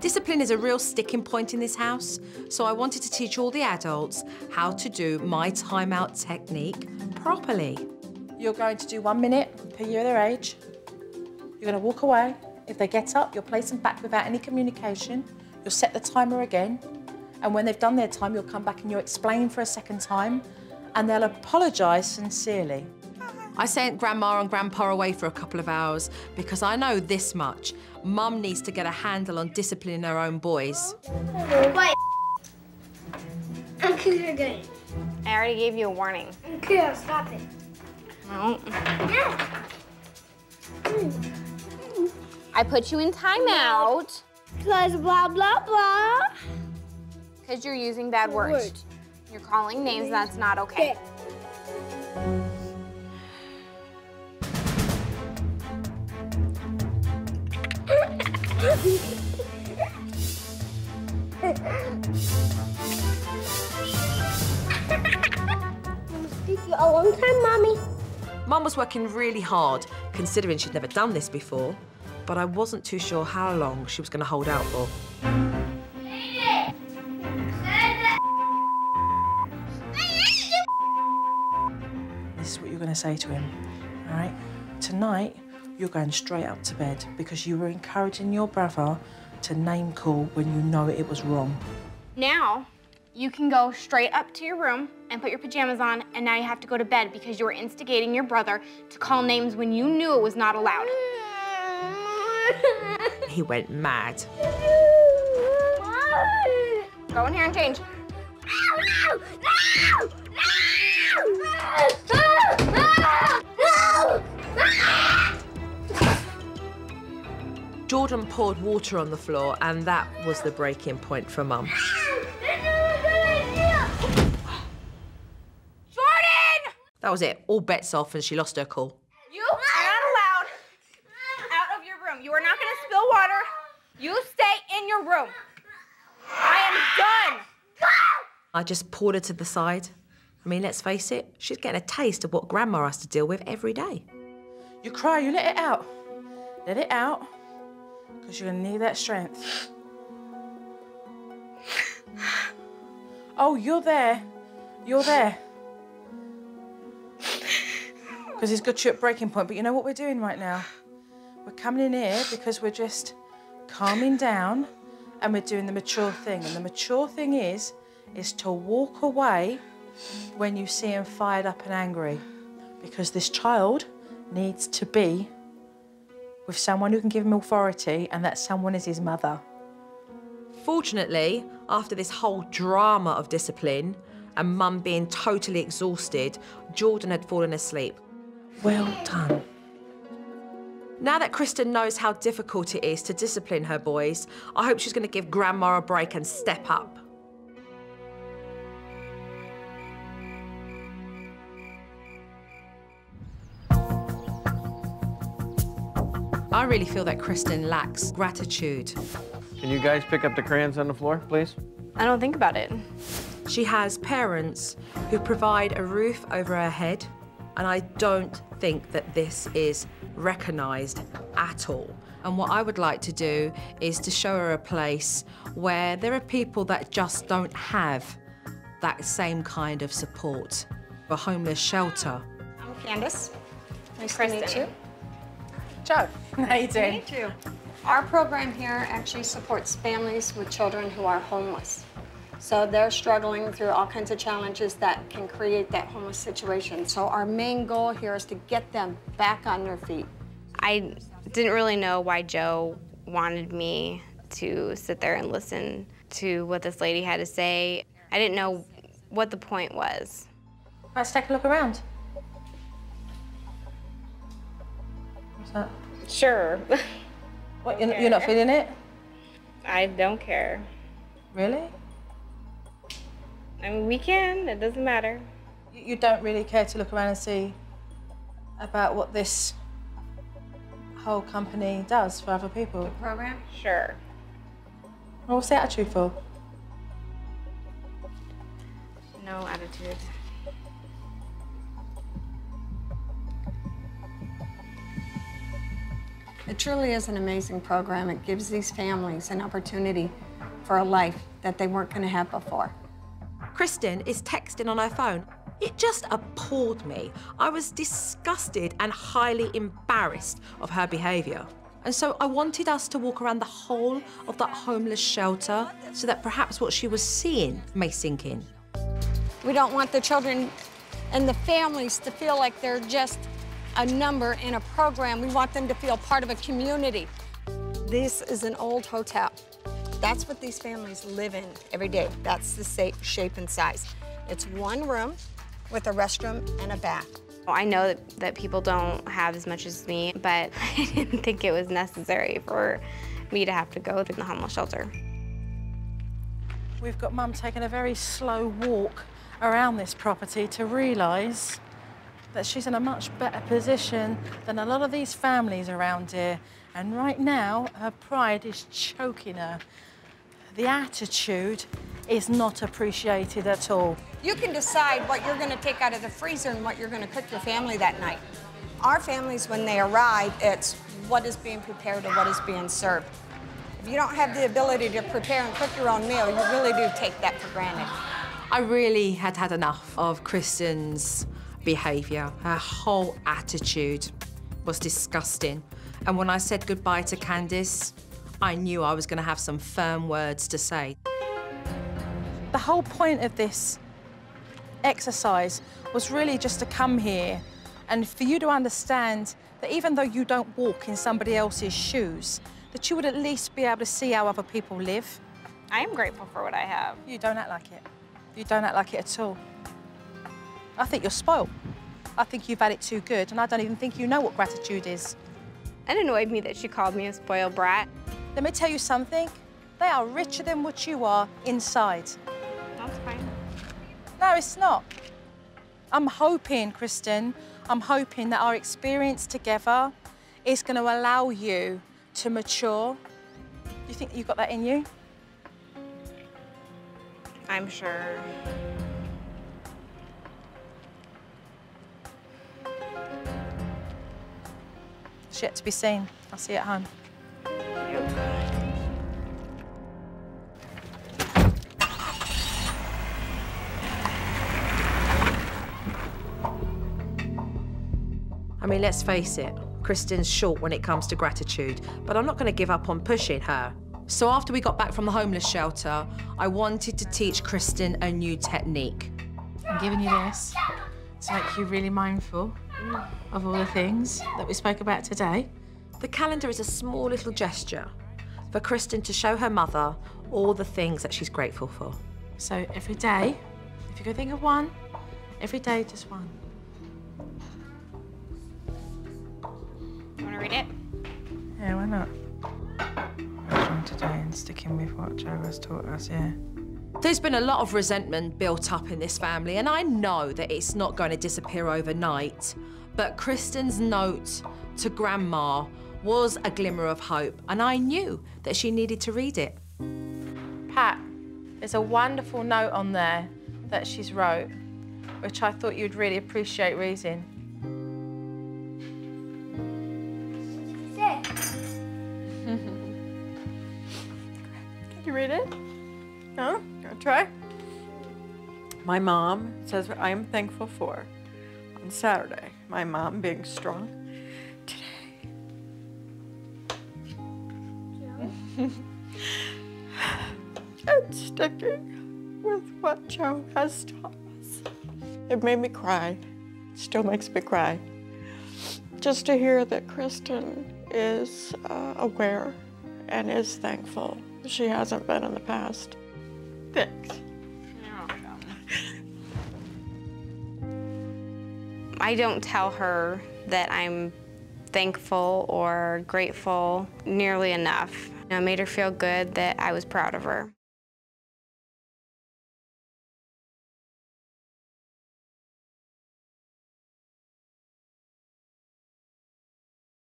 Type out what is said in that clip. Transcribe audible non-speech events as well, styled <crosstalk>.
Discipline is a real sticking point in this house, so I wanted to teach all the adults how to do my timeout technique properly. You're going to do one minute per year of their age. You're going to walk away. If they get up, you'll place them back without any communication. You'll set the timer again. And when they've done their time, you'll come back and you'll explain for a second time. And they'll apologise sincerely. I sent Grandma and Grandpa away for a couple of hours because I know this much. Mum needs to get a handle on disciplining her own boys. Wait. I'm clear again. I already gave you a warning. I'm. Stop it. No. No. I put you in timeout Cause blah blah blah. because you're using bad words. Words. You're calling names that's not okay. Take a long time, mommy. Mum was working really hard, considering she'd never done this before, but I wasn't too sure how long she was going to hold out for. This is what you're going to say to him, all right? Tonight, you're going straight up to bed because you were encouraging your brother to name call when you know it was wrong. Now, you can go straight up to your room and put your pajamas on, and now you have to go to bed because you were instigating your brother to call names when you knew it was not allowed. <laughs> He went mad. Go in here and change. No! No! No! Jordan poured water on the floor, and that was the breaking point for Mum. Jordan! That was it. All bets off, and she lost her cool. You are not allowed out of your room. You are not going to spill water. You stay in your room. I am done. I just pulled her to the side. I mean, let's face it, she's getting a taste of what Grandma has to deal with every day. You cry, you let it out. Let it out because you're going to need that strength. Oh, you're there. You're there. Because he's got you at breaking point. But you know what we're doing right now? We're coming in here because we're just calming down and we're doing the mature thing. And the mature thing is, is to walk away when you see him fired up and angry. Because this child needs to be with someone who can give him authority, and that someone is his mother. Fortunately, after this whole drama of discipline and Mum being totally exhausted, Jordan had fallen asleep. Well done. Now that Kristen knows how difficult it is to discipline her boys, I hope she's going to give Grandma a break and step up. I really feel that Kristen lacks gratitude. Can you guys pick up the crayons on the floor, please? I don't think about it. She has parents who provide a roof over her head, and I don't think that this is recognised at all. And what I would like to do is to show her a place where there are people that just don't have that same kind of support. A homeless shelter. I'm Candace. Nice Kristen. to meet you. Jo, <laughs> how you doing? Me too. Our program here actually supports families with children who are homeless. So they're struggling through all kinds of challenges that can create that homeless situation. So our main goal here is to get them back on their feet. I didn't really know why Jo wanted me to sit there and listen to what this lady had to say. I didn't know what the point was. Let's take a look around. What's that? Sure. What, you're, you're not feeling it? I don't care. Really? I mean, we can, it doesn't matter. You, you don't really care to look around and see about what this whole company does for other people? Program? Sure. Well, what's the attitude for? No attitude. It truly is an amazing program. It gives these families an opportunity for a life that they weren't going to have before. Kristen is texting on her phone. It just appalled me. I was disgusted and highly embarrassed of her behaviour. And so I wanted us to walk around the whole of that homeless shelter so that perhaps what she was seeing may sink in. We don't want the children and the families to feel like they're just a number in a program. We want them to feel part of a community. This is an old hotel. That's what these families live in every day. That's the shape and size. It's one room with a restroom and a bath. I know that, that people don't have as much as me, but <laughs> I didn't think it was necessary for me to have to go to the homeless shelter. We've got Mum taking a very slow walk around this property to realise that she's in a much better position than a lot of these families around here. And right now, her pride is choking her. The attitude is not appreciated at all. You can decide what you're going to take out of the freezer and what you're going to cook your family that night. Our families, when they arrive, it's what is being prepared or what is being served. If you don't have the ability to prepare and cook your own meal, you really do take that for granted. I really had had enough of Kristen's behaviour. Her whole attitude was disgusting. And when I said goodbye to Candice, I knew I was going to have some firm words to say. The whole point of this exercise was really just to come here and for you to understand that even though you don't walk in somebody else's shoes, that you would at least be able to see how other people live. I am grateful for what I have. You don't act like it. You don't act like it at all. I think you're spoiled. I think you've had it too good, and I don't even think you know what gratitude is. It annoyed me that she called me a spoiled brat. Let me tell you something. They are richer than what you are inside. That's fine. No, it's not. I'm hoping, Kristen, I'm hoping that our experience together is going to allow you to mature. Do you think you've got that in you? I'm sure. It's yet to be seen. I'll see you at home. I mean, let's face it, Kristen's short when it comes to gratitude, but I'm not going to give up on pushing her. So after we got back from the homeless shelter, I wanted to teach Kristen a new technique. I'm giving you this to make you really mindful of all the things that we spoke about today. The calendar is a small little gesture for Kristen to show her mother all the things that she's grateful for. So every day, if you can think of one, every day just one. You want to read it? Yeah, why not? From today and sticking with what Jo has taught us, yeah. There's been a lot of resentment built up in this family, and I know that it's not going to disappear overnight. But Kristen's note to Grandma was a glimmer of hope, and I knew that she needed to read it. Pat, there's a wonderful note on there that she's wrote, which I thought you'd really appreciate reading. <laughs> Can you read it? No? To try? My mom says I am thankful for on Saturday, my mom being strong today. and sticking with what Jo has taught us. It made me cry. Still makes me cry. Just to hear that Kristen is uh, aware and is thankful. She hasn't been in the past. I don't tell her that I'm thankful or grateful nearly enough. You know, it made her feel good that I was proud of her.